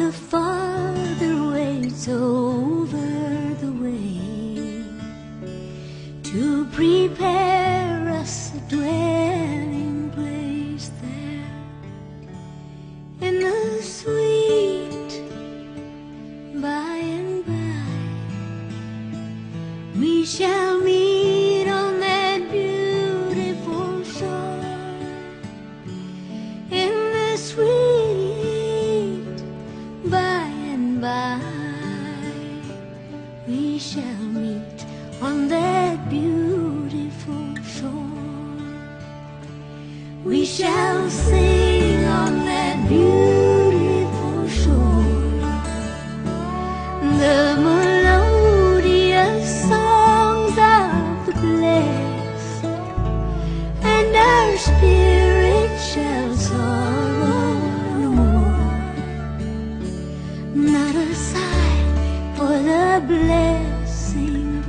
the Father waits over to prepare us a dwelling place there. In the sweet by and by we shall meet on that beautiful shore. In the sweet by and by we shall meet on that beautiful we shall sing on that beautiful shore the melodious songs of the blessed, and our spirit shall sorrow no more. Not a sigh for the blessing of